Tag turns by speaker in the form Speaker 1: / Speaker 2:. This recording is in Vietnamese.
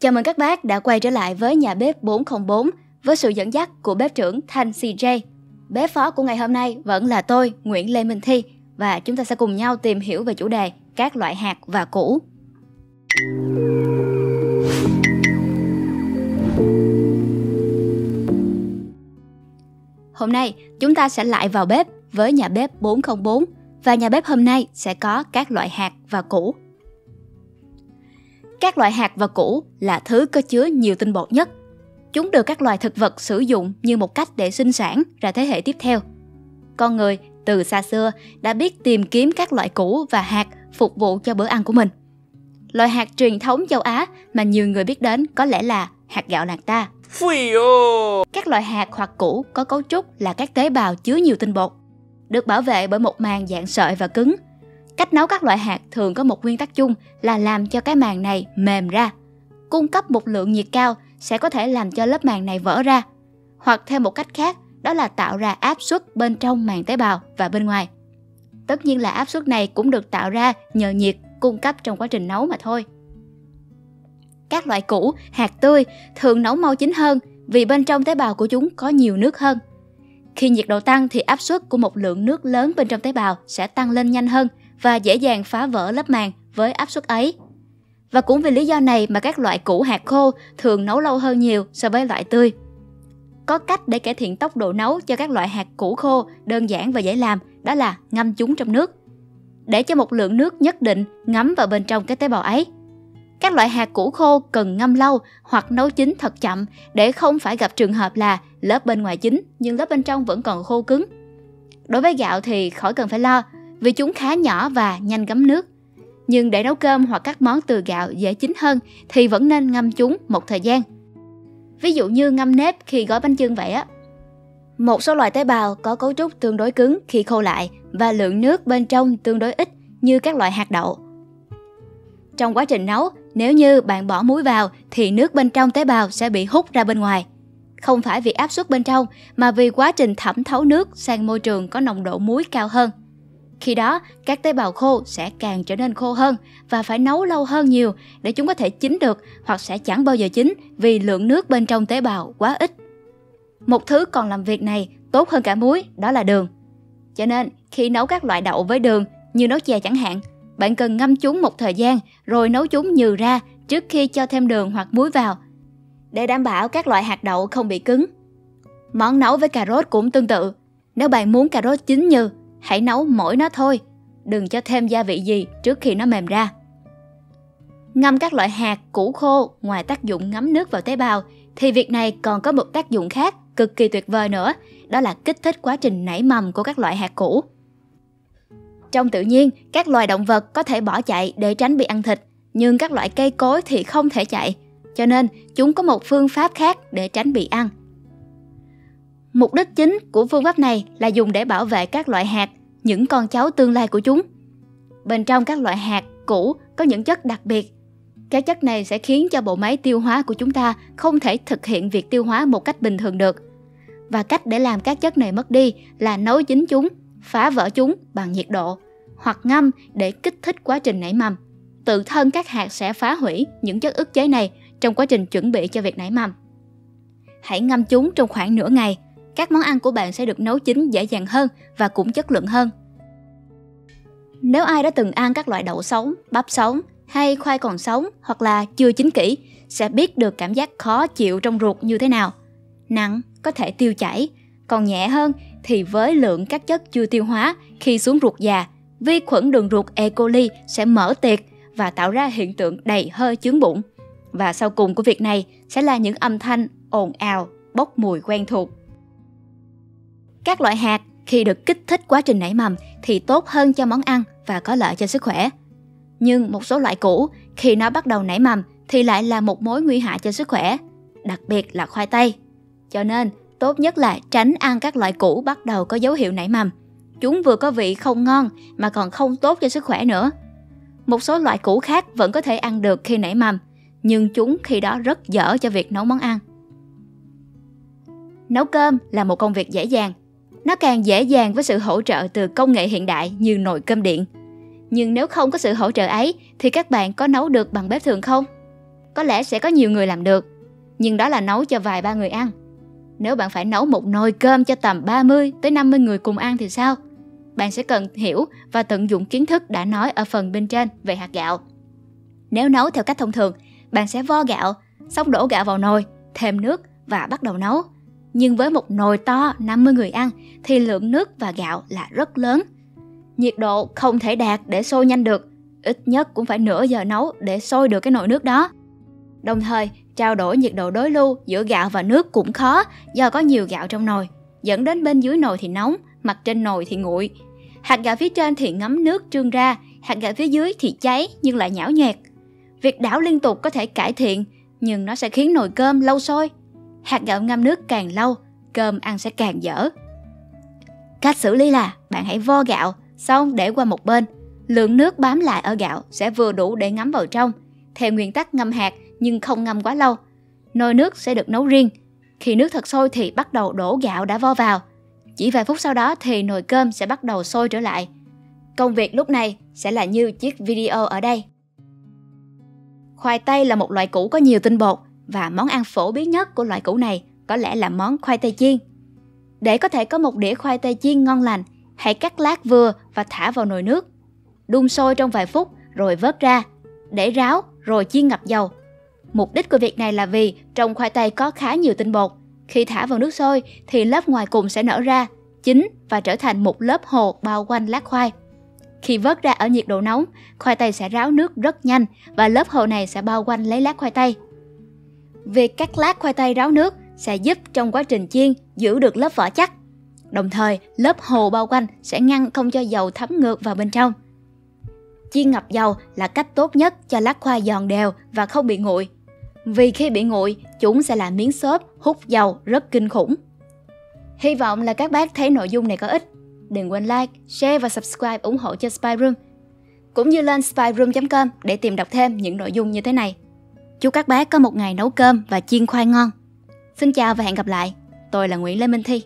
Speaker 1: Chào mừng các bác đã quay trở lại với nhà bếp 404 với sự dẫn dắt của bếp trưởng Thanh CJ. Bếp phó của ngày hôm nay vẫn là tôi, Nguyễn Lê Minh Thi và chúng ta sẽ cùng nhau tìm hiểu về chủ đề các loại hạt và củ. Hôm nay chúng ta sẽ lại vào bếp với nhà bếp 404 và nhà bếp hôm nay sẽ có các loại hạt và củ. Các loại hạt và củ là thứ có chứa nhiều tinh bột nhất. Chúng được các loài thực vật sử dụng như một cách để sinh sản ra thế hệ tiếp theo. Con người từ xa xưa đã biết tìm kiếm các loại củ và hạt phục vụ cho bữa ăn của mình. Loại hạt truyền thống châu Á mà nhiều người biết đến có lẽ là hạt gạo làng ta. Các loại hạt hoặc củ có cấu trúc là các tế bào chứa nhiều tinh bột, được bảo vệ bởi một màng dạng sợi và cứng. Cách nấu các loại hạt thường có một nguyên tắc chung là làm cho cái màng này mềm ra. Cung cấp một lượng nhiệt cao sẽ có thể làm cho lớp màng này vỡ ra. Hoặc thêm một cách khác, đó là tạo ra áp suất bên trong màng tế bào và bên ngoài. Tất nhiên là áp suất này cũng được tạo ra nhờ nhiệt cung cấp trong quá trình nấu mà thôi. Các loại củ, hạt tươi thường nấu mau chín hơn vì bên trong tế bào của chúng có nhiều nước hơn. Khi nhiệt độ tăng thì áp suất của một lượng nước lớn bên trong tế bào sẽ tăng lên nhanh hơn và dễ dàng phá vỡ lớp màng với áp suất ấy. Và cũng vì lý do này mà các loại củ hạt khô thường nấu lâu hơn nhiều so với loại tươi. Có cách để cải thiện tốc độ nấu cho các loại hạt củ khô đơn giản và dễ làm, đó là ngâm chúng trong nước. Để cho một lượng nước nhất định ngấm vào bên trong cái tế bào ấy. Các loại hạt củ khô cần ngâm lâu hoặc nấu chín thật chậm để không phải gặp trường hợp là lớp bên ngoài chín nhưng lớp bên trong vẫn còn khô cứng. Đối với gạo thì khỏi cần phải lo vì chúng khá nhỏ và nhanh ngấm nước. Nhưng để nấu cơm hoặc các món từ gạo dễ chín hơn thì vẫn nên ngâm chúng một thời gian. Ví dụ như ngâm nếp khi gói bánh chưng vậy á. Một số loại tế bào có cấu trúc tương đối cứng khi khô lại và lượng nước bên trong tương đối ít như các loại hạt đậu. Trong quá trình nấu, nếu như bạn bỏ muối vào thì nước bên trong tế bào sẽ bị hút ra bên ngoài. Không phải vì áp suất bên trong mà vì quá trình thẩm thấu nước sang môi trường có nồng độ muối cao hơn. Khi đó, các tế bào khô sẽ càng trở nên khô hơn và phải nấu lâu hơn nhiều để chúng có thể chín được hoặc sẽ chẳng bao giờ chín vì lượng nước bên trong tế bào quá ít. Một thứ còn làm việc này tốt hơn cả muối, đó là đường. Cho nên, khi nấu các loại đậu với đường, như nấu chè chẳng hạn, bạn cần ngâm chúng một thời gian rồi nấu chúng nhừ ra trước khi cho thêm đường hoặc muối vào để đảm bảo các loại hạt đậu không bị cứng. Món nấu với cà rốt cũng tương tự. Nếu bạn muốn cà rốt chín nhừ, hãy nấu mỗi nó thôi, đừng cho thêm gia vị gì trước khi nó mềm ra. Ngâm các loại hạt củ khô ngoài tác dụng ngấm nước vào tế bào thì việc này còn có một tác dụng khác cực kỳ tuyệt vời nữa, đó là kích thích quá trình nảy mầm của các loại hạt củ. Trong tự nhiên, các loài động vật có thể bỏ chạy để tránh bị ăn thịt, nhưng các loại cây cối thì không thể chạy, cho nên chúng có một phương pháp khác để tránh bị ăn. Mục đích chính của phương pháp này là dùng để bảo vệ các loại hạt, những con cháu tương lai của chúng. Bên trong các loại hạt cũ có những chất đặc biệt. Các chất này sẽ khiến cho bộ máy tiêu hóa của chúng ta không thể thực hiện việc tiêu hóa một cách bình thường được. Và cách để làm các chất này mất đi là nấu chín chúng, phá vỡ chúng bằng nhiệt độ hoặc ngâm để kích thích quá trình nảy mầm. Tự thân các hạt sẽ phá hủy những chất ức chế này trong quá trình chuẩn bị cho việc nảy mầm. Hãy ngâm chúng trong khoảng nửa ngày các món ăn của bạn sẽ được nấu chín dễ dàng hơn và cũng chất lượng hơn. Nếu ai đã từng ăn các loại đậu sống, bắp sống hay khoai còn sống hoặc là chưa chín kỹ sẽ biết được cảm giác khó chịu trong ruột như thế nào. Nặng có thể tiêu chảy, còn nhẹ hơn thì với lượng các chất chưa tiêu hóa khi xuống ruột già, vi khuẩn đường ruột E. coli sẽ mở tiệt và tạo ra hiện tượng đầy hơi chướng bụng. Và sau cùng của việc này sẽ là những âm thanh ồn ào, bốc mùi quen thuộc. Các loại hạt khi được kích thích quá trình nảy mầm thì tốt hơn cho món ăn và có lợi cho sức khỏe. Nhưng một số loại củ khi nó bắt đầu nảy mầm thì lại là một mối nguy hại cho sức khỏe, đặc biệt là khoai tây. Cho nên, tốt nhất là tránh ăn các loại củ bắt đầu có dấu hiệu nảy mầm. Chúng vừa có vị không ngon mà còn không tốt cho sức khỏe nữa. Một số loại củ khác vẫn có thể ăn được khi nảy mầm, nhưng chúng khi đó rất dở cho việc nấu món ăn. Nấu cơm là một công việc dễ dàng nó càng dễ dàng với sự hỗ trợ từ công nghệ hiện đại như nồi cơm điện. Nhưng nếu không có sự hỗ trợ ấy thì các bạn có nấu được bằng bếp thường không? có lẽ sẽ có nhiều người làm được, nhưng đó là nấu cho vài ba người ăn. Nếu bạn phải nấu một nồi cơm cho tầm 30 tới 50 người cùng ăn thì sao? Bạn sẽ cần hiểu và tận dụng kiến thức đã nói ở phần bên trên về hạt gạo. Nếu nấu theo cách thông thường, bạn sẽ vo gạo, xong đổ gạo vào nồi, thêm nước và bắt đầu nấu. Nhưng với một nồi to 50 người ăn thì lượng nước và gạo là rất lớn. Nhiệt độ không thể đạt để sôi nhanh được, ít nhất cũng phải nửa giờ nấu để sôi được cái nồi nước đó. Đồng thời, trao đổi nhiệt độ đối lưu giữa gạo và nước cũng khó do có nhiều gạo trong nồi, dẫn đến bên dưới nồi thì nóng, mặt trên nồi thì nguội. Hạt gạo phía trên thì ngấm nước trương ra, hạt gạo phía dưới thì cháy nhưng lại nhão nhẹt. Việc đảo liên tục có thể cải thiện, nhưng nó sẽ khiến nồi cơm lâu sôi. Hạt gạo ngâm nước càng lâu, cơm ăn sẽ càng dở. Cách xử lý là bạn hãy vo gạo, xong để qua một bên. Lượng nước bám lại ở gạo sẽ vừa đủ để ngấm vào trong. Theo nguyên tắc ngâm hạt nhưng không ngâm quá lâu. Nồi nước sẽ được nấu riêng. Khi nước thật sôi thì bắt đầu đổ gạo đã vo vào. Chỉ vài phút sau đó thì nồi cơm sẽ bắt đầu sôi trở lại. Công việc lúc này sẽ là như chiếc video ở đây. Khoai tây là một loại củ có nhiều tinh bột và món ăn phổ biến nhất của loại củ này có lẽ là món khoai tây chiên. Để có thể có một đĩa khoai tây chiên ngon lành, hãy cắt lát vừa và thả vào nồi nước. Đun sôi trong vài phút rồi vớt ra, để ráo rồi chiên ngập dầu. Mục đích của việc này là vì trong khoai tây có khá nhiều tinh bột. Khi thả vào nước sôi thì lớp ngoài cùng sẽ nở ra, chín và trở thành một lớp hồ bao quanh lát khoai. Khi vớt ra ở nhiệt độ nóng, khoai tây sẽ ráo nước rất nhanh và lớp hồ này sẽ bao quanh lấy lát khoai tây. Việc cắt lát khoai tây ráo nước sẽ giúp trong quá trình chiên giữ được lớp vỏ chắc. Đồng thời, lớp hồ bao quanh sẽ ngăn không cho dầu thấm ngược vào bên trong. Chiên ngập dầu là cách tốt nhất cho lát khoai giòn đều và không bị nguội. Vì khi bị nguội, chúng sẽ là miếng xốp hút dầu rất kinh khủng. Hy vọng là các bác thấy nội dung này có ích. Đừng quên like, share và subscribe ủng hộ cho Spy Room. Cũng như lên spyroom.com để tìm đọc thêm những nội dung như thế này. Chúc các bác có một ngày nấu cơm và chiên khoai ngon. Xin chào và hẹn gặp lại. Tôi là Nguyễn Lê Minh Thi.